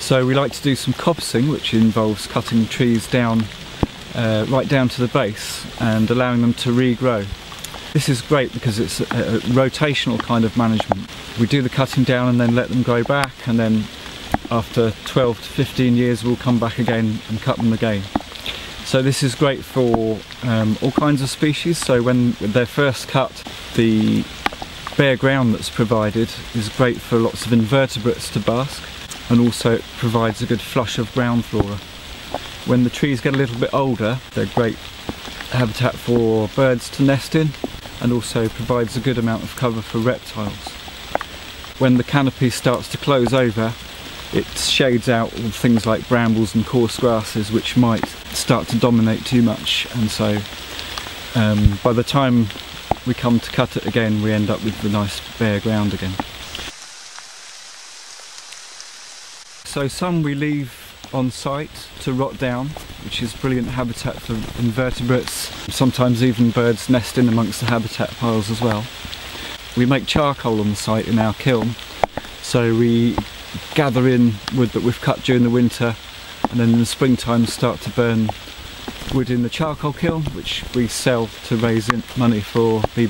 So we like to do some coppicing, which involves cutting trees down uh, right down to the base and allowing them to regrow. This is great because it's a, a rotational kind of management. We do the cutting down and then let them grow back and then after 12 to 15 years we'll come back again and cut them again. So this is great for um, all kinds of species. So when they're first cut, the bare ground that's provided is great for lots of invertebrates to bask and also provides a good flush of ground flora. When the trees get a little bit older, they're great habitat for birds to nest in and also provides a good amount of cover for reptiles. When the canopy starts to close over, it shades out things like brambles and coarse grasses which might start to dominate too much and so um, by the time we come to cut it again we end up with the nice bare ground again. So some we leave on site to rot down, which is brilliant habitat for invertebrates. Sometimes even birds nest in amongst the habitat piles as well. We make charcoal on the site in our kiln, so we gather in wood that we've cut during the winter and then in the springtime start to burn wood in the charcoal kiln, which we sell to raise money for bee